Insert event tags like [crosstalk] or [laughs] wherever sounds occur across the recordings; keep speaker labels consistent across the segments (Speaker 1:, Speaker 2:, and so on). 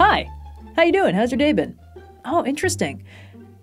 Speaker 1: Hi, how you doing? How's your day been? Oh, interesting.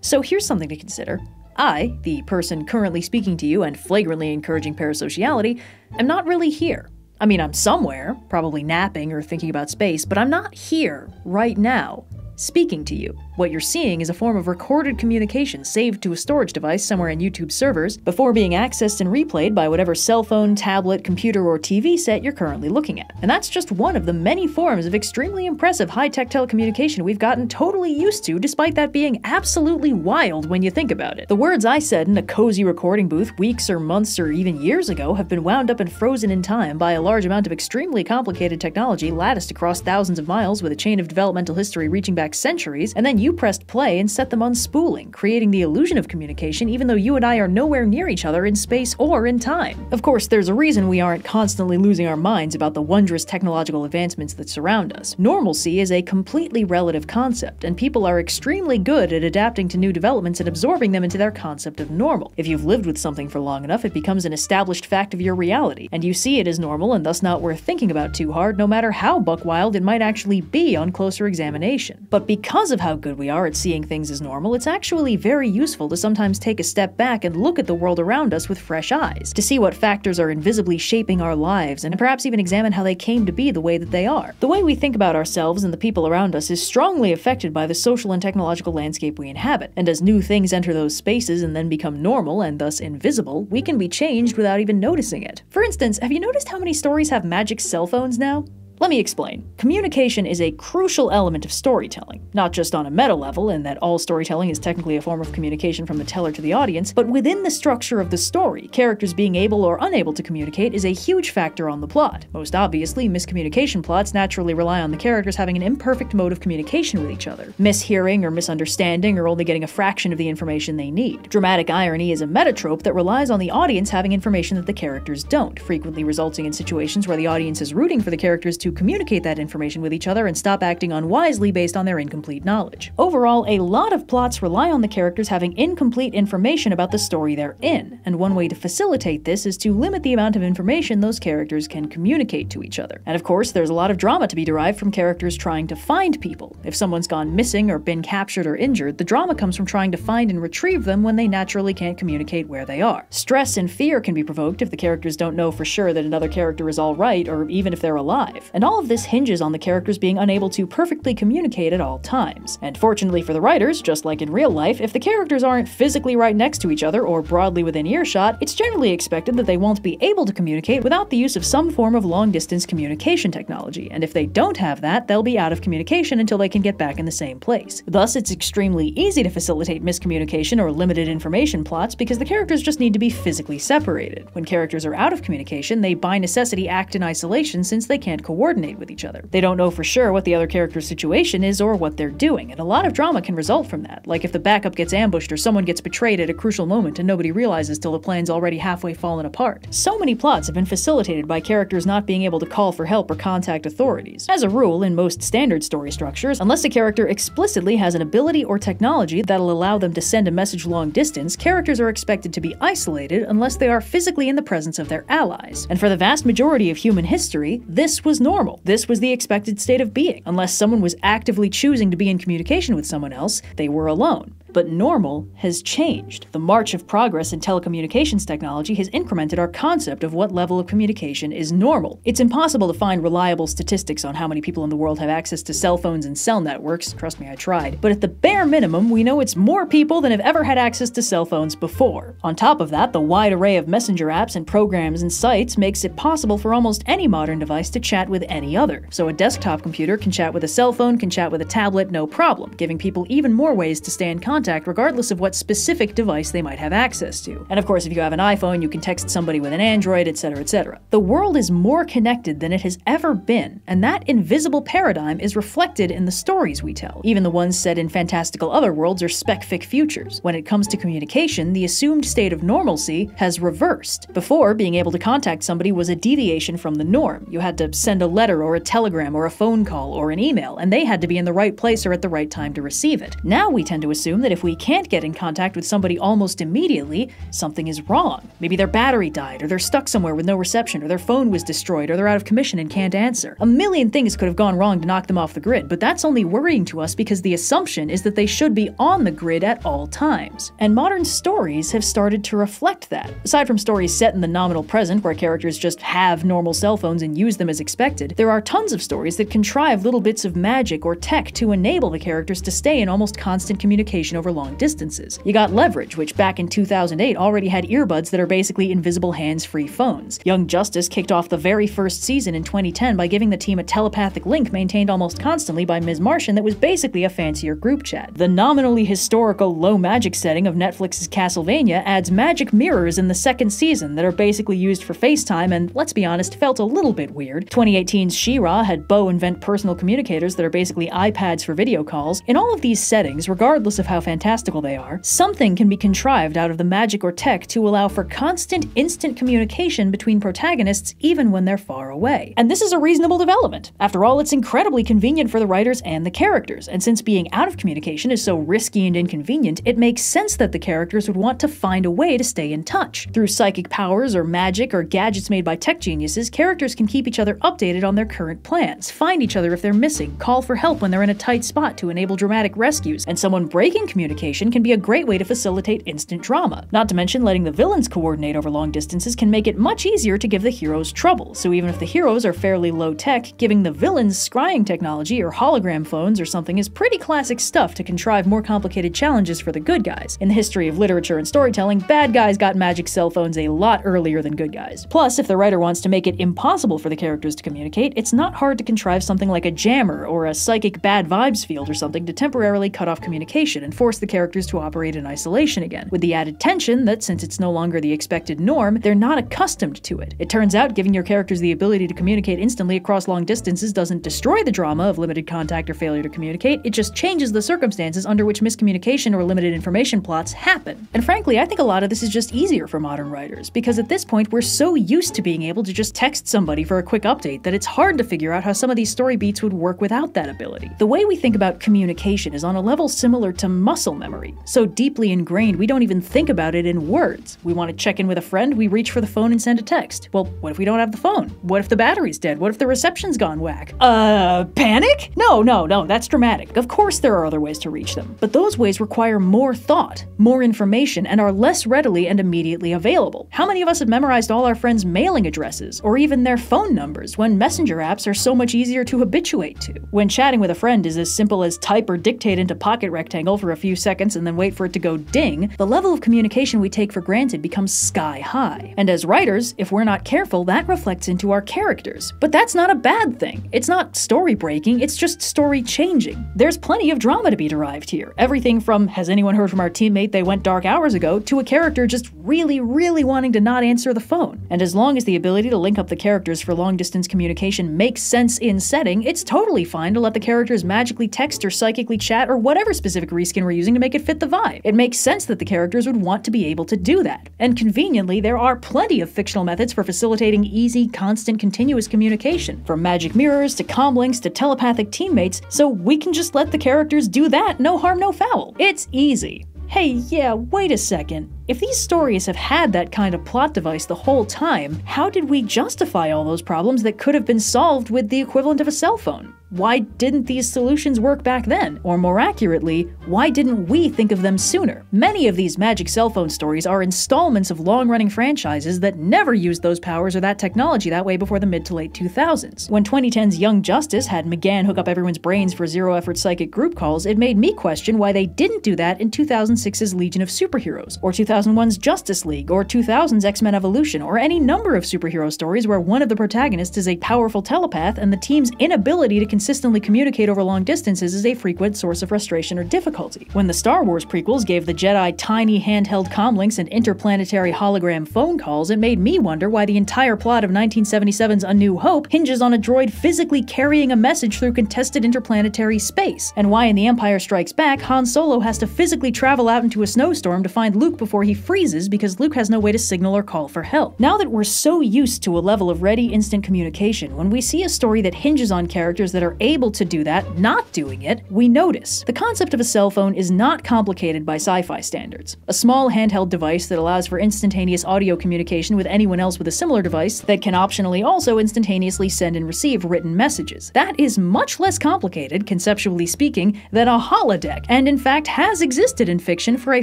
Speaker 1: So here's something to consider. I, the person currently speaking to you and flagrantly encouraging parasociality, am not really here. I mean, I'm somewhere, probably napping or thinking about space, but I'm not here, right now, speaking to you. What you're seeing is a form of recorded communication saved to a storage device somewhere in YouTube servers before being accessed and replayed by whatever cell phone, tablet, computer, or TV set you're currently looking at. And that's just one of the many forms of extremely impressive high tech telecommunication we've gotten totally used to, despite that being absolutely wild when you think about it. The words I said in a cozy recording booth weeks or months or even years ago have been wound up and frozen in time by a large amount of extremely complicated technology latticed across thousands of miles with a chain of developmental history reaching back centuries, and then you you pressed play and set them on spooling, creating the illusion of communication even though you and I are nowhere near each other in space or in time. Of course, there's a reason we aren't constantly losing our minds about the wondrous technological advancements that surround us. Normalcy is a completely relative concept, and people are extremely good at adapting to new developments and absorbing them into their concept of normal. If you've lived with something for long enough, it becomes an established fact of your reality, and you see it as normal and thus not worth thinking about too hard, no matter how buck wild it might actually be on closer examination. But because of how good we are at seeing things as normal, it's actually very useful to sometimes take a step back and look at the world around us with fresh eyes, to see what factors are invisibly shaping our lives, and perhaps even examine how they came to be the way that they are. The way we think about ourselves and the people around us is strongly affected by the social and technological landscape we inhabit, and as new things enter those spaces and then become normal and thus invisible, we can be changed without even noticing it. For instance, have you noticed how many stories have magic cell phones now? Let me explain. Communication is a crucial element of storytelling, not just on a meta level, in that all storytelling is technically a form of communication from the teller to the audience, but within the structure of the story, characters being able or unable to communicate is a huge factor on the plot. Most obviously, miscommunication plots naturally rely on the characters having an imperfect mode of communication with each other, mishearing or misunderstanding, or only getting a fraction of the information they need. Dramatic irony is a metatrope that relies on the audience having information that the characters don't, frequently resulting in situations where the audience is rooting for the characters to to communicate that information with each other and stop acting unwisely based on their incomplete knowledge. Overall, a lot of plots rely on the characters having incomplete information about the story they're in, and one way to facilitate this is to limit the amount of information those characters can communicate to each other. And of course, there's a lot of drama to be derived from characters trying to find people. If someone's gone missing or been captured or injured, the drama comes from trying to find and retrieve them when they naturally can't communicate where they are. Stress and fear can be provoked if the characters don't know for sure that another character is alright, or even if they're alive and all of this hinges on the characters being unable to perfectly communicate at all times. And fortunately for the writers, just like in real life, if the characters aren't physically right next to each other or broadly within earshot, it's generally expected that they won't be able to communicate without the use of some form of long distance communication technology, and if they don't have that, they'll be out of communication until they can get back in the same place. Thus, it's extremely easy to facilitate miscommunication or limited information plots because the characters just need to be physically separated. When characters are out of communication, they by necessity act in isolation since they can't coordinate coordinate with each other. They don't know for sure what the other character's situation is or what they're doing, and a lot of drama can result from that, like if the backup gets ambushed or someone gets betrayed at a crucial moment and nobody realizes till the plan's already halfway fallen apart. So many plots have been facilitated by characters not being able to call for help or contact authorities. As a rule, in most standard story structures, unless a character explicitly has an ability or technology that'll allow them to send a message long distance, characters are expected to be isolated unless they are physically in the presence of their allies. And for the vast majority of human history, this was normal normal. This was the expected state of being. Unless someone was actively choosing to be in communication with someone else, they were alone but normal has changed. The march of progress in telecommunications technology has incremented our concept of what level of communication is normal. It's impossible to find reliable statistics on how many people in the world have access to cell phones and cell networks, trust me, I tried, but at the bare minimum, we know it's more people than have ever had access to cell phones before. On top of that, the wide array of messenger apps and programs and sites makes it possible for almost any modern device to chat with any other. So a desktop computer can chat with a cell phone, can chat with a tablet, no problem, giving people even more ways to stay in contact contact regardless of what specific device they might have access to. And of course, if you have an iPhone, you can text somebody with an Android, etc., etc. The world is more connected than it has ever been, and that invisible paradigm is reflected in the stories we tell, even the ones set in fantastical other worlds or spec-fic futures. When it comes to communication, the assumed state of normalcy has reversed. Before, being able to contact somebody was a deviation from the norm. You had to send a letter or a telegram or a phone call or an email, and they had to be in the right place or at the right time to receive it. Now we tend to assume that that if we can't get in contact with somebody almost immediately, something is wrong. Maybe their battery died, or they're stuck somewhere with no reception, or their phone was destroyed, or they're out of commission and can't answer. A million things could have gone wrong to knock them off the grid, but that's only worrying to us because the assumption is that they should be on the grid at all times. And modern stories have started to reflect that. Aside from stories set in the nominal present, where characters just have normal cell phones and use them as expected, there are tons of stories that contrive little bits of magic or tech to enable the characters to stay in almost constant communication over long distances. You got Leverage, which back in 2008 already had earbuds that are basically invisible hands free phones. Young Justice kicked off the very first season in 2010 by giving the team a telepathic link maintained almost constantly by Ms. Martian that was basically a fancier group chat. The nominally historical low magic setting of Netflix's Castlevania adds magic mirrors in the second season that are basically used for FaceTime and, let's be honest, felt a little bit weird. 2018's She-Ra had Bow invent personal communicators that are basically iPads for video calls. In all of these settings, regardless of how fantastical they are, something can be contrived out of the magic or tech to allow for constant, instant communication between protagonists even when they're far away. And this is a reasonable development. After all, it's incredibly convenient for the writers and the characters, and since being out of communication is so risky and inconvenient, it makes sense that the characters would want to find a way to stay in touch. Through psychic powers or magic or gadgets made by tech geniuses, characters can keep each other updated on their current plans, find each other if they're missing, call for help when they're in a tight spot to enable dramatic rescues, and someone breaking communication can be a great way to facilitate instant drama. Not to mention, letting the villains coordinate over long distances can make it much easier to give the heroes trouble, so even if the heroes are fairly low tech, giving the villains scrying technology or hologram phones or something is pretty classic stuff to contrive more complicated challenges for the good guys. In the history of literature and storytelling, bad guys got magic cell phones a lot earlier than good guys. Plus, if the writer wants to make it impossible for the characters to communicate, it's not hard to contrive something like a jammer or a psychic bad vibes field or something to temporarily cut off communication and force the characters to operate in isolation again, with the added tension that since it's no longer the expected norm, they're not accustomed to it. It turns out giving your characters the ability to communicate instantly across long distances doesn't destroy the drama of limited contact or failure to communicate, it just changes the circumstances under which miscommunication or limited information plots happen. And frankly, I think a lot of this is just easier for modern writers, because at this point we're so used to being able to just text somebody for a quick update that it's hard to figure out how some of these story beats would work without that ability. The way we think about communication is on a level similar to muscle memory, so deeply ingrained we don't even think about it in words. We want to check in with a friend, we reach for the phone and send a text. Well, what if we don't have the phone? What if the battery's dead? What if the reception's gone whack? Uh, panic? No, no, no, that's dramatic. Of course there are other ways to reach them, but those ways require more thought, more information, and are less readily and immediately available. How many of us have memorized all our friends' mailing addresses, or even their phone numbers, when messenger apps are so much easier to habituate to? When chatting with a friend is as simple as type or dictate into Pocket Rectangle for a few seconds and then wait for it to go ding, the level of communication we take for granted becomes sky high. And as writers, if we're not careful, that reflects into our characters. But that's not a bad thing. It's not story breaking, it's just story changing. There's plenty of drama to be derived here. Everything from, has anyone heard from our teammate they went dark hours ago, to a character just really, really wanting to not answer the phone. And as long as the ability to link up the characters for long distance communication makes sense in setting, it's totally fine to let the characters magically text or psychically chat or whatever specific reskin we're using to make it fit the vibe. It makes sense that the characters would want to be able to do that. And conveniently, there are plenty of fictional methods for facilitating easy, constant, continuous communication, from magic mirrors to comlinks to telepathic teammates, so we can just let the characters do that, no harm, no foul. It's easy. Hey, yeah, wait a second. If these stories have had that kind of plot device the whole time, how did we justify all those problems that could have been solved with the equivalent of a cell phone? Why didn't these solutions work back then? Or more accurately, why didn't we think of them sooner? Many of these magic cell phone stories are installments of long running franchises that never used those powers or that technology that way before the mid to late 2000s. When 2010's Young Justice had M'gann hook up everyone's brains for zero effort psychic group calls, it made me question why they didn't do that in 2006's Legion of Superheroes, or 2001's Justice League, or 2000's X Men Evolution, or any number of superhero stories where one of the protagonists is a powerful telepath and the team's inability to consistently communicate over long distances is a frequent source of frustration or difficulty. When the Star Wars prequels gave the Jedi tiny handheld comlinks and interplanetary hologram phone calls, it made me wonder why the entire plot of 1977's A New Hope hinges on a droid physically carrying a message through contested interplanetary space, and why in The Empire Strikes Back, Han Solo has to physically travel out into a snowstorm to find Luke before he he freezes because Luke has no way to signal or call for help. Now that we're so used to a level of ready instant communication, when we see a story that hinges on characters that are able to do that, not doing it, we notice. The concept of a cell phone is not complicated by sci fi standards. A small handheld device that allows for instantaneous audio communication with anyone else with a similar device that can optionally also instantaneously send and receive written messages. That is much less complicated, conceptually speaking, than a holodeck, and in fact has existed in fiction for a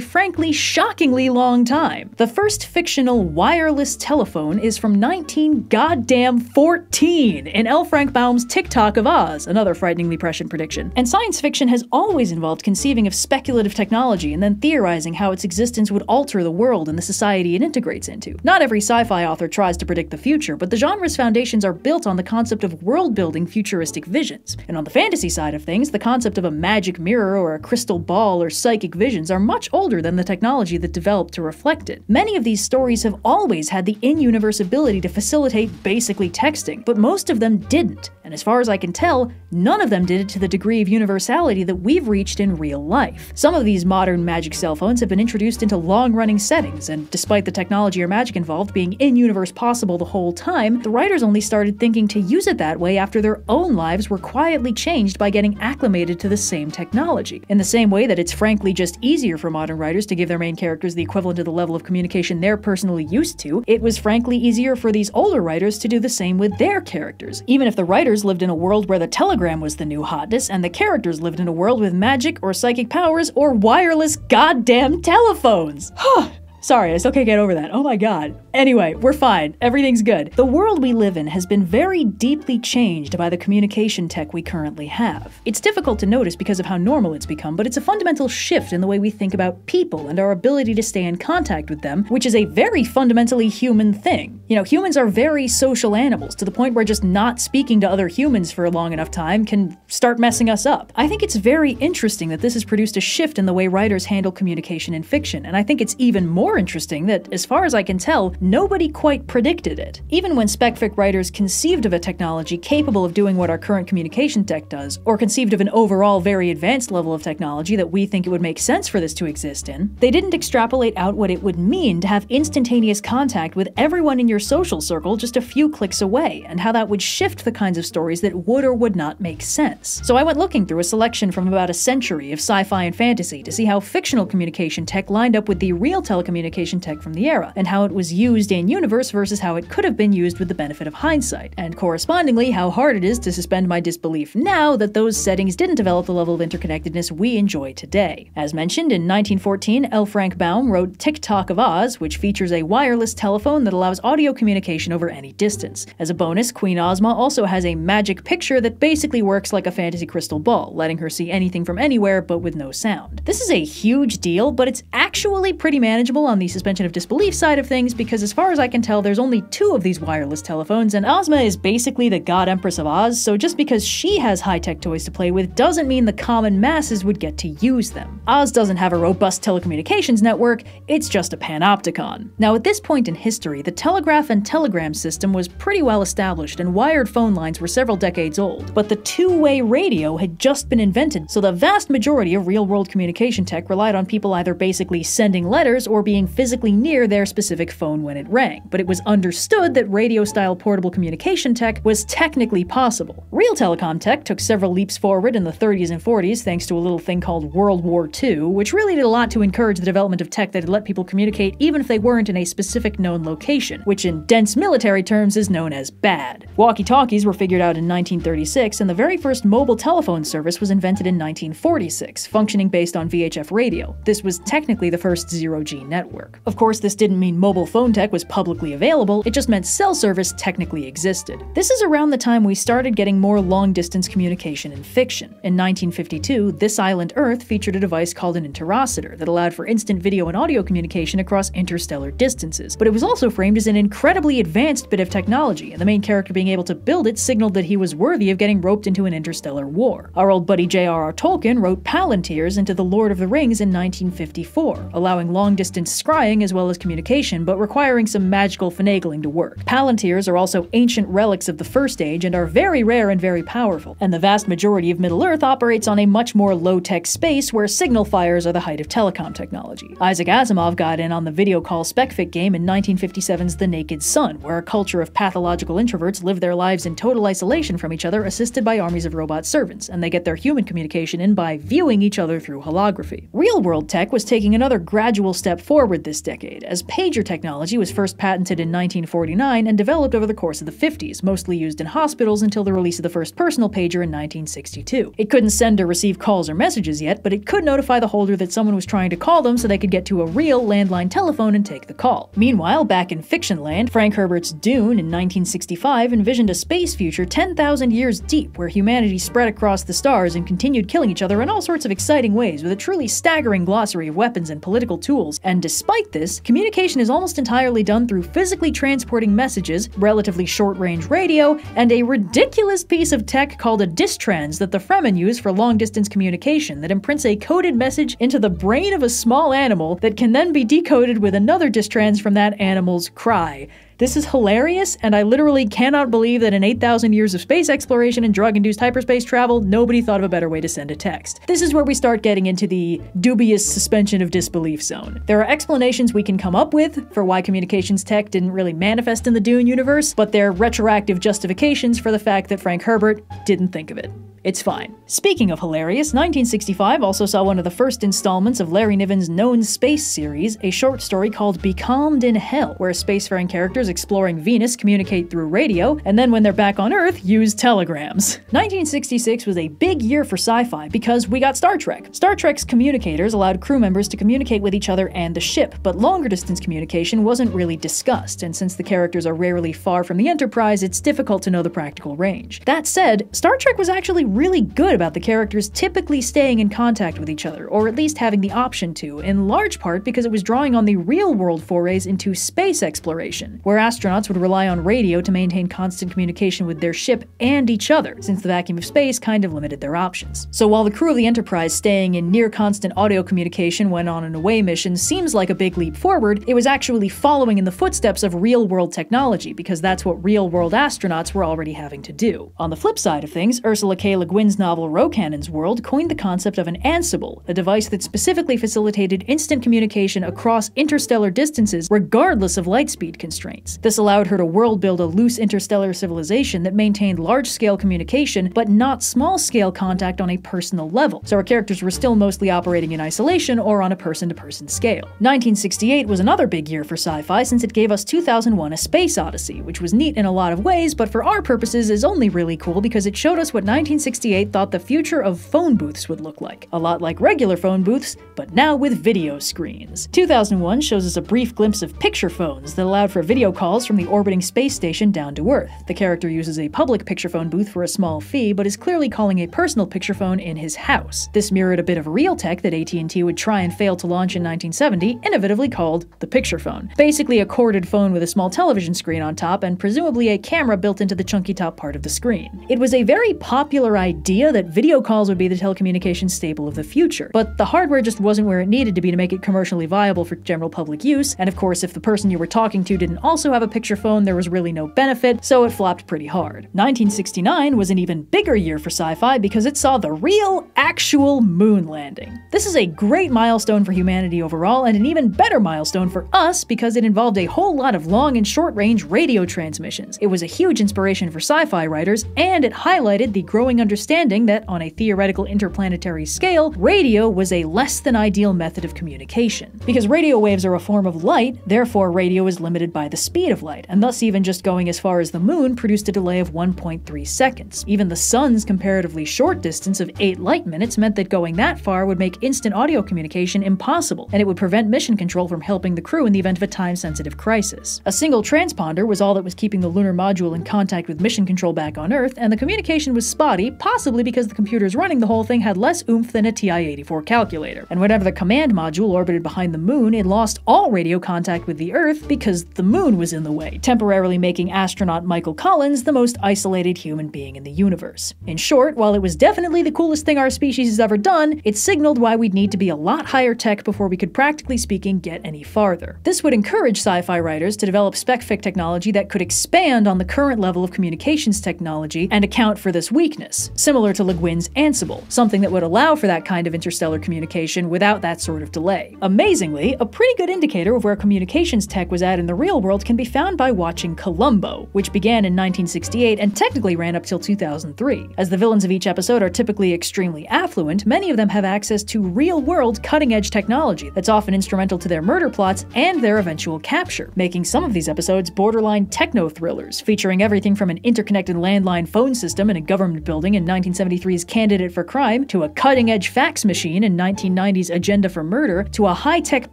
Speaker 1: frankly shockingly long time. The first fictional wireless telephone is from 19 goddamn 14 in L. Frank Baum's Tik-Tok of Oz, another frighteningly prescient prediction. And science fiction has always involved conceiving of speculative technology and then theorizing how its existence would alter the world and the society it integrates into. Not every sci-fi author tries to predict the future, but the genre's foundations are built on the concept of world-building futuristic visions. And on the fantasy side of things, the concept of a magic mirror or a crystal ball or psychic visions are much older than the technology that developed to reflect it. Many of these stories have always had the in-universe ability to facilitate basically texting, but most of them didn't. And as far as I can tell, none of them did it to the degree of universality that we've reached in real life. Some of these modern magic cell phones have been introduced into long-running settings, and despite the technology or magic involved being in-universe possible the whole time, the writers only started thinking to use it that way after their own lives were quietly changed by getting acclimated to the same technology. In the same way that it's frankly just easier for modern writers to give their main characters the equivalent to the level of communication they're personally used to, it was frankly easier for these older writers to do the same with their characters, even if the writers lived in a world where the telegram was the new hotness and the characters lived in a world with magic or psychic powers or wireless goddamn telephones. [sighs] Sorry, I still can't get over that. Oh my god. Anyway, we're fine. Everything's good. The world we live in has been very deeply changed by the communication tech we currently have. It's difficult to notice because of how normal it's become, but it's a fundamental shift in the way we think about people and our ability to stay in contact with them, which is a very fundamentally human thing. You know, humans are very social animals to the point where just not speaking to other humans for a long enough time can start messing us up. I think it's very interesting that this has produced a shift in the way writers handle communication in fiction, and I think it's even more interesting that, as far as I can tell, nobody quite predicted it. Even when specfic writers conceived of a technology capable of doing what our current communication tech does, or conceived of an overall very advanced level of technology that we think it would make sense for this to exist in, they didn't extrapolate out what it would mean to have instantaneous contact with everyone in your social circle just a few clicks away, and how that would shift the kinds of stories that would or would not make sense. So I went looking through a selection from about a century of sci-fi and fantasy to see how fictional communication tech lined up with the real telecommunication communication tech from the era, and how it was used in universe versus how it could have been used with the benefit of hindsight, and correspondingly how hard it is to suspend my disbelief now that those settings didn't develop the level of interconnectedness we enjoy today. As mentioned, in 1914, L. Frank Baum wrote Tik-Tok of Oz, which features a wireless telephone that allows audio communication over any distance. As a bonus, Queen Ozma also has a magic picture that basically works like a fantasy crystal ball, letting her see anything from anywhere but with no sound. This is a huge deal, but it's actually pretty manageable on the suspension of disbelief side of things because, as far as I can tell, there's only two of these wireless telephones, and Ozma is basically the God Empress of Oz, so just because she has high tech toys to play with doesn't mean the common masses would get to use them. Oz doesn't have a robust telecommunications network, it's just a panopticon. Now, at this point in history, the telegraph and telegram system was pretty well established, and wired phone lines were several decades old, but the two way radio had just been invented, so the vast majority of real world communication tech relied on people either basically sending letters or being physically near their specific phone when it rang, but it was understood that radio style portable communication tech was technically possible. Real telecom tech took several leaps forward in the 30s and 40s thanks to a little thing called World War II, which really did a lot to encourage the development of tech that let people communicate even if they weren't in a specific known location, which in dense military terms is known as BAD. Walkie talkies were figured out in 1936, and the very first mobile telephone service was invented in 1946, functioning based on VHF radio. This was technically the first zero G network. Of course, this didn't mean mobile phone tech was publicly available, it just meant cell service technically existed. This is around the time we started getting more long distance communication in fiction. In 1952, This Island Earth featured a device called an interocitor that allowed for instant video and audio communication across interstellar distances, but it was also framed as an incredibly advanced bit of technology, and the main character being able to build it signaled that he was worthy of getting roped into an interstellar war. Our old buddy J.R.R. Tolkien wrote Palantirs into The Lord of the Rings in 1954, allowing long distance scrying as well as communication, but requiring some magical finagling to work. Palantirs are also ancient relics of the First Age and are very rare and very powerful, and the vast majority of Middle Earth operates on a much more low-tech space where signal fires are the height of telecom technology. Isaac Asimov got in on the video call specfic game in 1957's The Naked Sun, where a culture of pathological introverts live their lives in total isolation from each other, assisted by armies of robot servants, and they get their human communication in by viewing each other through holography. Real world tech was taking another gradual step forward this decade, as pager technology was first patented in 1949 and developed over the course of the 50s, mostly used in hospitals until the release of the first personal pager in 1962. It couldn't send or receive calls or messages yet, but it could notify the holder that someone was trying to call them so they could get to a real landline telephone and take the call. Meanwhile, back in fiction land, Frank Herbert's Dune in 1965 envisioned a space future 10,000 years deep where humanity spread across the stars and continued killing each other in all sorts of exciting ways with a truly staggering glossary of weapons and political tools. And despite this, communication is almost entirely done through physically transporting messages, relatively short range radio, and a ridiculous piece of tech called a distrans that the Fremen use for long distance communication that imprints a coded message into the brain of a small animal that can then be decoded with another distrans from that animal's cry. This is hilarious, and I literally cannot believe that in 8,000 years of space exploration and drug induced hyperspace travel, nobody thought of a better way to send a text. This is where we start getting into the dubious suspension of disbelief zone. There are explanations we can come up with for why communications tech didn't really manifest in the Dune universe, but they're retroactive justifications for the fact that Frank Herbert didn't think of it. It's fine. Speaking of hilarious, 1965 also saw one of the first installments of Larry Niven's known space series, a short story called Becalmed in Hell, where spacefaring characters exploring Venus communicate through radio, and then when they're back on Earth, use telegrams. 1966 was a big year for sci-fi because we got Star Trek. Star Trek's communicators allowed crew members to communicate with each other and the ship, but longer distance communication wasn't really discussed, and since the characters are rarely far from the Enterprise, it's difficult to know the practical range. That said, Star Trek was actually really good about the characters typically staying in contact with each other, or at least having the option to, in large part because it was drawing on the real world forays into space exploration, where astronauts would rely on radio to maintain constant communication with their ship and each other, since the vacuum of space kind of limited their options. So while the crew of the Enterprise staying in near constant audio communication when on an away mission seems like a big leap forward, it was actually following in the footsteps of real world technology, because that's what real world astronauts were already having to do. On the flip side of things, Ursula K. Le Guin's novel Rocannon's World coined the concept of an Ansible, a device that specifically facilitated instant communication across interstellar distances regardless of light speed constraints. This allowed her to world build a loose interstellar civilization that maintained large scale communication but not small scale contact on a personal level, so our characters were still mostly operating in isolation or on a person to person scale. 1968 was another big year for sci fi since it gave us 2001 A Space Odyssey, which was neat in a lot of ways, but for our purposes is only really cool because it showed us what 1968 thought the future of phone booths would look like. A lot like regular phone booths, but now with video screens. 2001 shows us a brief glimpse of picture phones that allowed for video calls from the orbiting space station down to Earth. The character uses a public picture phone booth for a small fee, but is clearly calling a personal picture phone in his house. This mirrored a bit of real tech that AT&T would try and fail to launch in 1970, innovatively called the picture phone. Basically a corded phone with a small television screen on top and presumably a camera built into the chunky top part of the screen. It was a very popular idea that video calls would be the telecommunications staple of the future, but the hardware just wasn't where it needed to be to make it commercially viable for general public use, and of course if the person you were talking to didn't also have a picture phone, there was really no benefit, so it flopped pretty hard. 1969 was an even bigger year for sci-fi because it saw the real, actual moon landing. This is a great milestone for humanity overall, and an even better milestone for us because it involved a whole lot of long and short-range radio transmissions. It was a huge inspiration for sci-fi writers, and it highlighted the growing understanding that, on a theoretical interplanetary scale, radio was a less than ideal method of communication. Because radio waves are a form of light, therefore radio is limited by the speed of light, and thus even just going as far as the moon produced a delay of 1.3 seconds. Even the sun's comparatively short distance of 8 light minutes meant that going that far would make instant audio communication impossible, and it would prevent mission control from helping the crew in the event of a time-sensitive crisis. A single transponder was all that was keeping the lunar module in contact with mission control back on Earth, and the communication was spotty, possibly because the computers running the whole thing had less oomph than a TI-84 calculator. And whenever the command module orbited behind the moon, it lost all radio contact with the Earth because the moon was in the way, temporarily making astronaut Michael Collins the most isolated human being in the universe. In short, while it was definitely the coolest thing our species has ever done, it signaled why we'd need to be a lot higher tech before we could practically speaking get any farther. This would encourage sci-fi writers to develop spec-fic technology that could expand on the current level of communications technology and account for this weakness, similar to Le Guin's Ansible, something that would allow for that kind of interstellar communication without that sort of delay. Amazingly, a pretty good indicator of where communications tech was at in the real world can be found by watching Columbo, which began in 1968 and technically ran up till 2003. As the villains of each episode are typically extremely affluent, many of them have access to real-world cutting-edge technology that's often instrumental to their murder plots and their eventual capture, making some of these episodes borderline techno-thrillers, featuring everything from an interconnected landline phone system in a government building in 1973's Candidate for Crime to a cutting-edge fax machine in 1990's Agenda for Murder to a high-tech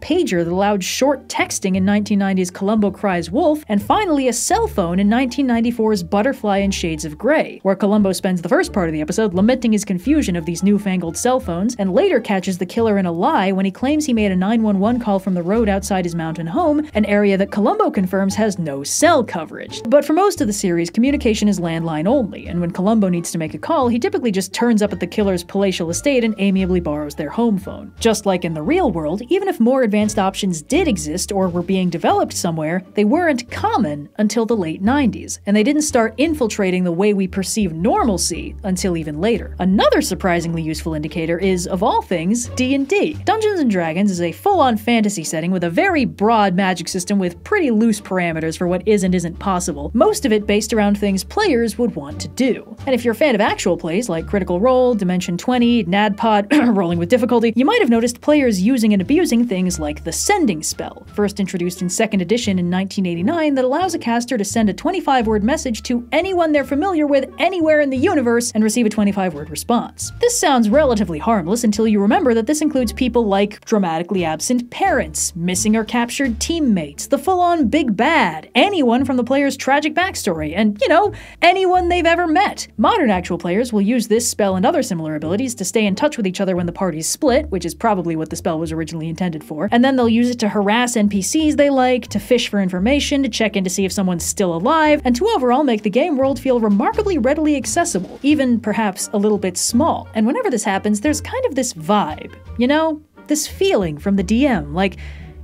Speaker 1: pager that allowed short texting in 1990's Columbo Cries Wolf, and finally a cell phone in 1994's Butterfly in Shades of Grey, where Columbo spends the first part of the episode lamenting his confusion of these newfangled cell phones, and later catches the killer in a lie when he claims he made a 911 call from the road outside his mountain home, an area that Columbo confirms has no cell coverage. But for most of the series, communication is landline only, and when Columbo needs to make a call, he typically just turns up at the killer's palatial estate and amiably borrows their home phone. Just like in the real world, even if more advanced options did exist or were being developed somewhere, they weren't common until the late 90s, and they didn't start infiltrating the way we perceive normalcy until even later. Another surprisingly useful indicator is, of all things, D&D. Dungeons & Dragons is a full-on fantasy setting with a very broad magic system with pretty loose parameters for what is and isn't possible, most of it based around things players would want to do. And if you're a fan of actual plays like Critical Role, Dimension 20, NADDPOD, [clears throat] Rolling with Difficulty, you might have noticed players using and abusing things like the Sending spell, first introduced in 2nd edition in 1989 that allows a caster to send a 25-word message to anyone they're familiar with anywhere in the universe and receive a 25-word response. This sounds relatively harmless until you remember that this includes people like dramatically absent parents, missing or captured teammates, the full-on big bad, anyone from the player's tragic backstory, and, you know, anyone they've ever met. Modern actual players will use this spell and other similar abilities to stay in touch with each other when the parties split, which is probably what the spell was originally intended for, and then they'll use it to harass NPCs they like, to fish for information, to check in to see if someone's still alive, and to overall make the game world feel remarkably readily accessible, even perhaps a little bit small. And whenever this happens, there's kind of this vibe, you know? This feeling from the DM, like,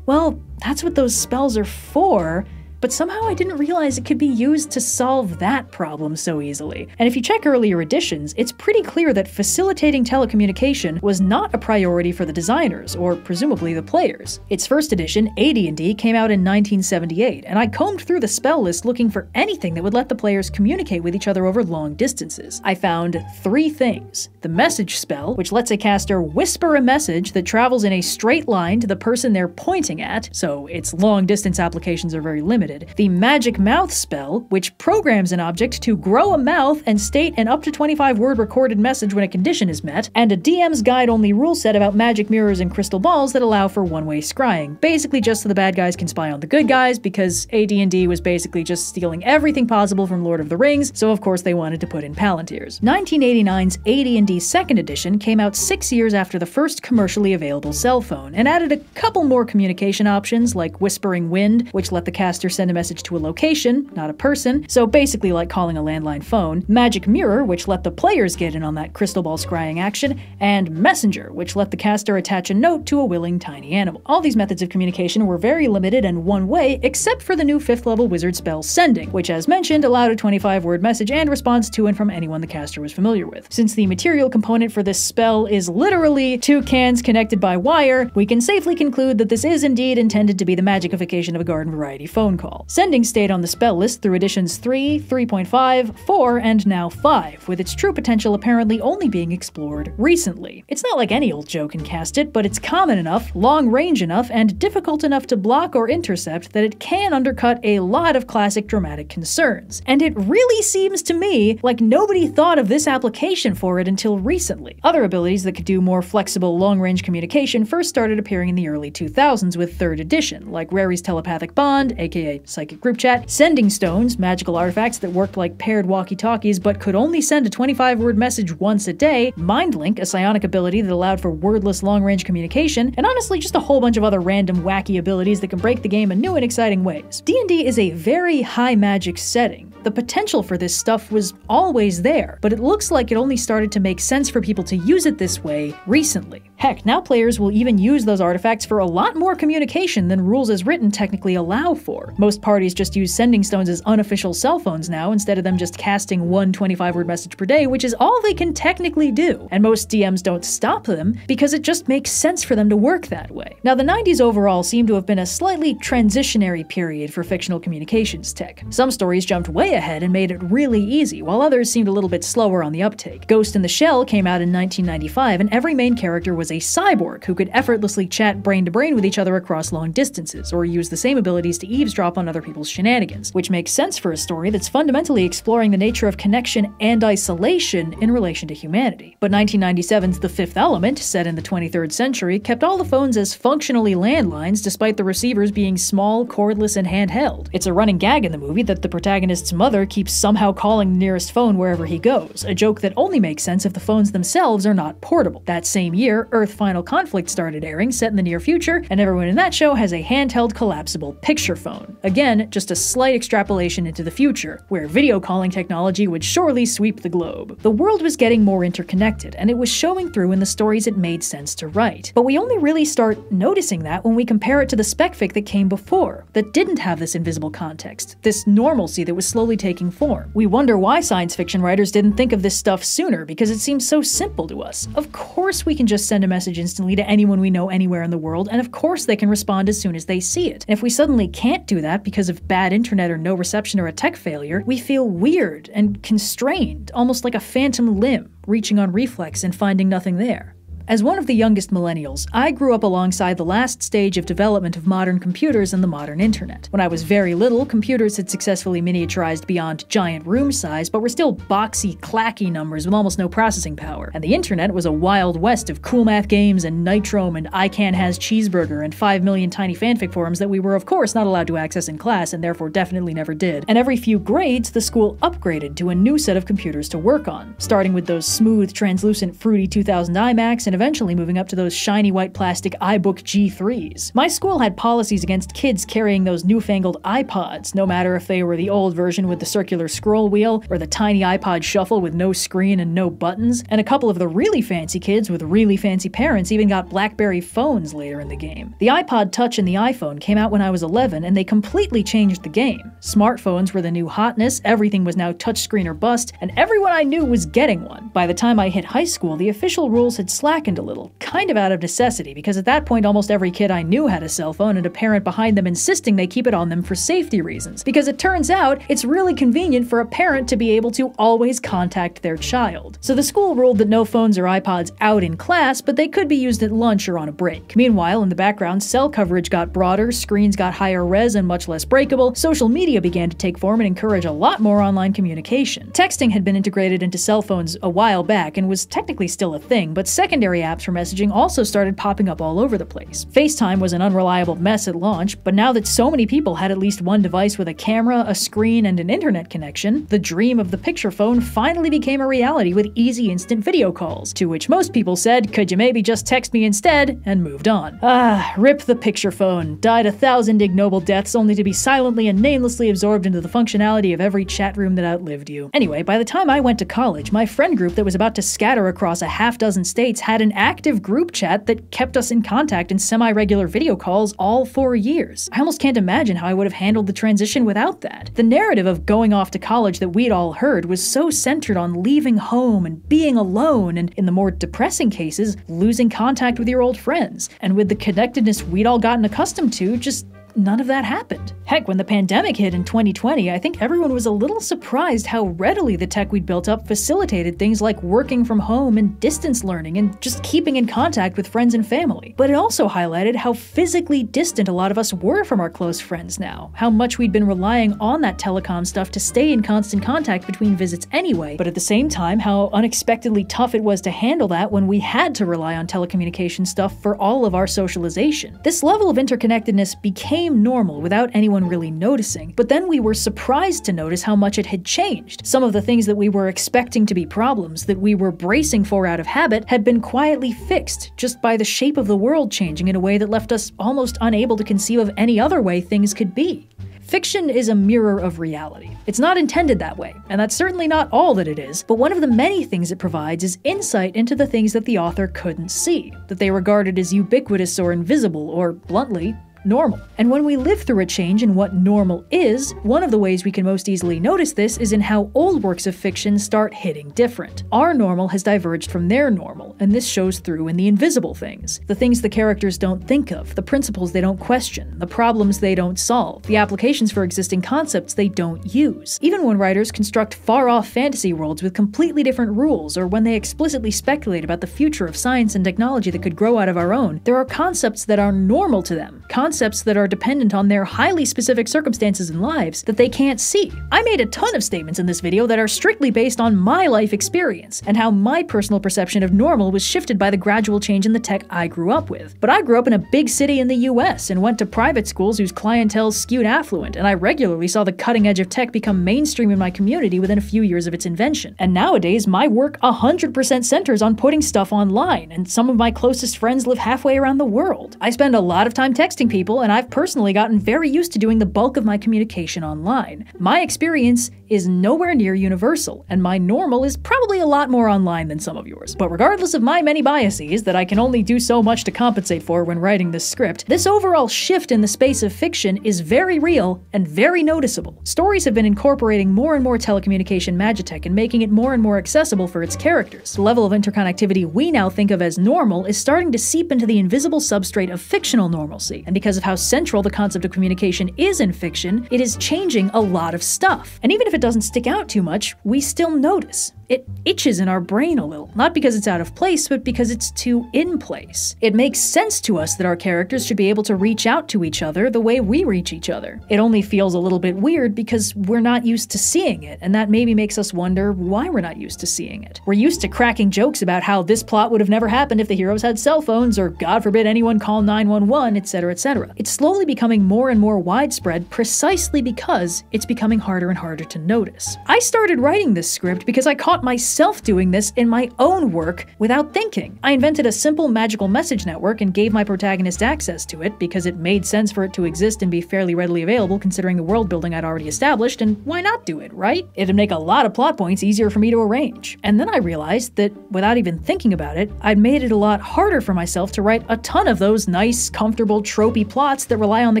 Speaker 1: well, that's what those spells are for, but somehow I didn't realize it could be used to solve that problem so easily. And if you check earlier editions, it's pretty clear that facilitating telecommunication was not a priority for the designers, or presumably the players. Its first edition, AD&D, came out in 1978, and I combed through the spell list looking for anything that would let the players communicate with each other over long distances. I found three things. The message spell, which lets a caster whisper a message that travels in a straight line to the person they're pointing at, so its long distance applications are very limited limited, the Magic Mouth spell, which programs an object to grow a mouth and state an up to 25 word recorded message when a condition is met, and a DM's guide only rule set about magic mirrors and crystal balls that allow for one way scrying, basically just so the bad guys can spy on the good guys, because AD&D was basically just stealing everything possible from Lord of the Rings, so of course they wanted to put in Palantirs. 1989's AD&D 2nd edition came out six years after the first commercially available cell phone, and added a couple more communication options like Whispering Wind, which let the caster send a message to a location, not a person, so basically like calling a landline phone, Magic Mirror, which let the players get in on that crystal ball scrying action, and Messenger, which let the caster attach a note to a willing tiny animal. All these methods of communication were very limited and one way, except for the new 5th level wizard spell Sending, which as mentioned allowed a 25 word message and response to and from anyone the caster was familiar with. Since the material component for this spell is literally two cans connected by wire, we can safely conclude that this is indeed intended to be the magicification of a garden variety phone call. Sending stayed on the spell list through editions 3, 3.5, 4, and now 5, with its true potential apparently only being explored recently. It's not like any old Joe can cast it, but it's common enough, long range enough, and difficult enough to block or intercept that it can undercut a lot of classic dramatic concerns. And it really seems to me like nobody thought of this application for it until recently. Other abilities that could do more flexible long-range communication first started appearing in the early 2000s with 3rd edition, like Rary's telepathic bond, aka psychic group chat, sending stones, magical artifacts that worked like paired walkie talkies but could only send a 25 word message once a day, MindLink, a psionic ability that allowed for wordless long range communication, and honestly just a whole bunch of other random wacky abilities that can break the game in new and exciting ways. D&D is a very high magic setting, the potential for this stuff was always there, but it looks like it only started to make sense for people to use it this way recently. Heck, now players will even use those artifacts for a lot more communication than rules as written technically allow for. Most parties just use sending stones as unofficial cell phones now instead of them just casting one 25 word message per day, which is all they can technically do. And most DMs don't stop them because it just makes sense for them to work that way. Now, the 90s overall seem to have been a slightly transitionary period for fictional communications tech. Some stories jumped way ahead and made it really easy, while others seemed a little bit slower on the uptake. Ghost in the Shell came out in 1995, and every main character was a cyborg who could effortlessly chat brain to brain with each other across long distances, or use the same abilities to eavesdrop on other people's shenanigans, which makes sense for a story that's fundamentally exploring the nature of connection and isolation in relation to humanity. But 1997's The Fifth Element, set in the 23rd century, kept all the phones as functionally landlines despite the receivers being small, cordless, and handheld. It's a running gag in the movie that the protagonist's mother keeps somehow calling the nearest phone wherever he goes, a joke that only makes sense if the phones themselves are not portable. That same year, Earth Final Conflict started airing, set in the near future, and everyone in that show has a handheld collapsible picture phone. Again, just a slight extrapolation into the future, where video calling technology would surely sweep the globe. The world was getting more interconnected, and it was showing through in the stories it made sense to write. But we only really start noticing that when we compare it to the spec fic that came before, that didn't have this invisible context, this normalcy that was slowly taking form. We wonder why science fiction writers didn't think of this stuff sooner, because it seems so simple to us. Of course we can just send a message instantly to anyone we know anywhere in the world, and of course they can respond as soon as they see it. And if we suddenly can't do that because of bad internet or no reception or a tech failure, we feel weird and constrained, almost like a phantom limb reaching on reflex and finding nothing there. As one of the youngest millennials, I grew up alongside the last stage of development of modern computers and the modern internet. When I was very little, computers had successfully miniaturized beyond giant room size, but were still boxy, clacky numbers with almost no processing power. And the internet was a wild west of cool math games and Nitrome and I Can Has Cheezburger and 5 million tiny fanfic forums that we were of course not allowed to access in class and therefore definitely never did. And every few grades, the school upgraded to a new set of computers to work on, starting with those smooth, translucent, fruity 2000 iMacs and eventually moving up to those shiny white plastic iBook G3s. My school had policies against kids carrying those newfangled iPods, no matter if they were the old version with the circular scroll wheel or the tiny iPod shuffle with no screen and no buttons, and a couple of the really fancy kids with really fancy parents even got Blackberry phones later in the game. The iPod Touch and the iPhone came out when I was 11 and they completely changed the game. Smartphones were the new hotness, everything was now touchscreen or bust, and everyone I knew was getting one. By the time I hit high school, the official rules had slackened a little, kind of out of necessity, because at that point almost every kid I knew had a cell phone and a parent behind them insisting they keep it on them for safety reasons. Because it turns out it's really convenient for a parent to be able to always contact their child. So the school ruled that no phones or iPods out in class, but they could be used at lunch or on a break. Meanwhile, in the background, cell coverage got broader, screens got higher res and much less breakable, social media began to take form and encourage a lot more online communication. Texting had been integrated into cell phones a while back and was technically still a thing, but secondary apps for messaging also started popping up all over the place. FaceTime was an unreliable mess at launch, but now that so many people had at least one device with a camera, a screen, and an internet connection, the dream of the picture phone finally became a reality with easy instant video calls, to which most people said, could you maybe just text me instead, and moved on. Ah, rip the picture phone, died a thousand ignoble deaths only to be silently and namelessly absorbed into the functionality of every chat room that outlived you. Anyway, by the time I went to college, my friend group that was about to scatter across a half dozen states had an active group chat that kept us in contact in semi regular video calls all four years. I almost can't imagine how I would have handled the transition without that. The narrative of going off to college that we'd all heard was so centered on leaving home and being alone, and in the more depressing cases, losing contact with your old friends. And with the connectedness we'd all gotten accustomed to, just none of that happened. Heck, when the pandemic hit in 2020, I think everyone was a little surprised how readily the tech we'd built up facilitated things like working from home and distance learning and just keeping in contact with friends and family. But it also highlighted how physically distant a lot of us were from our close friends now, how much we'd been relying on that telecom stuff to stay in constant contact between visits anyway, but at the same time, how unexpectedly tough it was to handle that when we had to rely on telecommunication stuff for all of our socialization. This level of interconnectedness became became normal without anyone really noticing, but then we were surprised to notice how much it had changed. Some of the things that we were expecting to be problems, that we were bracing for out of habit, had been quietly fixed just by the shape of the world changing in a way that left us almost unable to conceive of any other way things could be. Fiction is a mirror of reality. It's not intended that way, and that's certainly not all that it is, but one of the many things it provides is insight into the things that the author couldn't see, that they regarded as ubiquitous or invisible, or, bluntly, normal. And when we live through a change in what normal is, one of the ways we can most easily notice this is in how old works of fiction start hitting different. Our normal has diverged from their normal, and this shows through in the invisible things. The things the characters don't think of, the principles they don't question, the problems they don't solve, the applications for existing concepts they don't use. Even when writers construct far off fantasy worlds with completely different rules, or when they explicitly speculate about the future of science and technology that could grow out of our own, there are concepts that are normal to them, that are dependent on their highly specific circumstances and lives that they can't see. I made a ton of statements in this video that are strictly based on my life experience and how my personal perception of normal was shifted by the gradual change in the tech I grew up with. But I grew up in a big city in the US and went to private schools whose clientele skewed affluent, and I regularly saw the cutting edge of tech become mainstream in my community within a few years of its invention. And nowadays, my work 100% centers on putting stuff online, and some of my closest friends live halfway around the world. I spend a lot of time texting people people, and I've personally gotten very used to doing the bulk of my communication online. My experience is nowhere near universal, and my normal is probably a lot more online than some of yours. But regardless of my many biases that I can only do so much to compensate for when writing this script, this overall shift in the space of fiction is very real and very noticeable. Stories have been incorporating more and more telecommunication magitech and making it more and more accessible for its characters. The level of interconnectivity we now think of as normal is starting to seep into the invisible substrate of fictional normalcy, and because because of how central the concept of communication is in fiction, it is changing a lot of stuff. And even if it doesn't stick out too much, we still notice it itches in our brain a little, not because it's out of place, but because it's too in place. It makes sense to us that our characters should be able to reach out to each other the way we reach each other. It only feels a little bit weird because we're not used to seeing it, and that maybe makes us wonder why we're not used to seeing it. We're used to cracking jokes about how this plot would have never happened if the heroes had cell phones, or God forbid anyone call 911, etc., etc. It's slowly becoming more and more widespread precisely because it's becoming harder and harder to notice. I started writing this script because I caught caught myself doing this in my own work without thinking. I invented a simple magical message network and gave my protagonist access to it because it made sense for it to exist and be fairly readily available considering the world building I'd already established, and why not do it, right? It'd make a lot of plot points easier for me to arrange. And then I realized that without even thinking about it, I'd made it a lot harder for myself to write a ton of those nice, comfortable, tropey plots that rely on the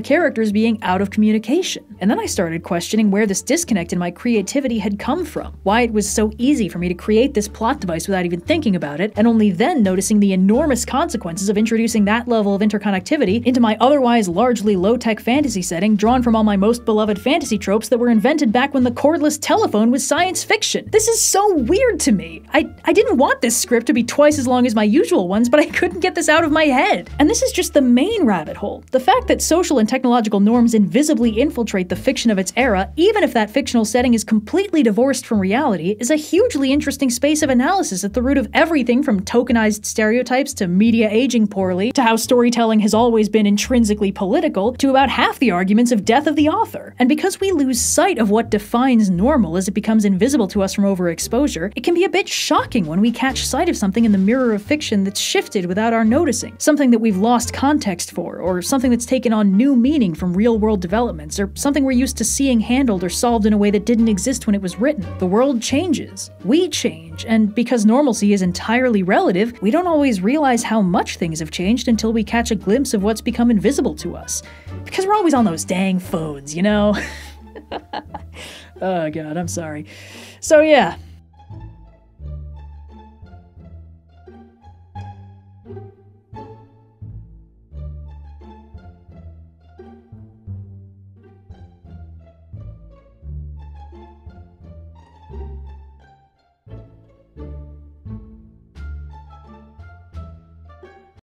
Speaker 1: characters being out of communication. And then I started questioning where this disconnect in my creativity had come from, why it was so easy for me to create this plot device without even thinking about it, and only then noticing the enormous consequences of introducing that level of interconnectivity into my otherwise largely low tech fantasy setting drawn from all my most beloved fantasy tropes that were invented back when the cordless telephone was science fiction. This is so weird to me. I, I didn't want this script to be twice as long as my usual ones, but I couldn't get this out of my head. And this is just the main rabbit hole. The fact that social and technological norms invisibly infiltrate the fiction of its era, even if that fictional setting is completely divorced from reality, is a hugely hugely interesting space of analysis at the root of everything from tokenized stereotypes to media aging poorly, to how storytelling has always been intrinsically political, to about half the arguments of death of the author. And because we lose sight of what defines normal as it becomes invisible to us from overexposure, it can be a bit shocking when we catch sight of something in the mirror of fiction that's shifted without our noticing, something that we've lost context for, or something that's taken on new meaning from real world developments, or something we're used to seeing handled or solved in a way that didn't exist when it was written. The world changes we change, and because normalcy is entirely relative, we don't always realize how much things have changed until we catch a glimpse of what's become invisible to us. Because we're always on those dang phones, you know? [laughs] oh god, I'm sorry. So yeah,